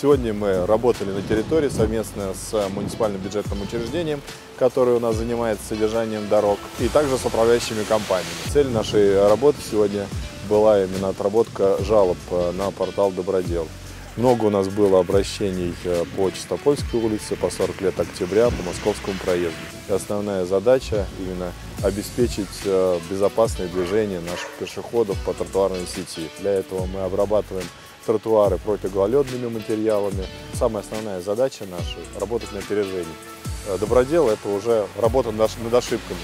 Сегодня мы работали на территории совместно с муниципальным бюджетным учреждением, которое у нас занимается содержанием дорог, и также с управляющими компаниями. Цель нашей работы сегодня была именно отработка жалоб э, на портал Добродел. Много у нас было обращений э, по Чистопольской улице, по 40 лет октября, по Московскому проезду. И основная задача именно обеспечить э, безопасное движение наших пешеходов по тротуарной сети. Для этого мы обрабатываем тротуары противогололедными материалами. Самая основная задача наша – работать на опережении. Э, Добродел – это уже работа над ошибками.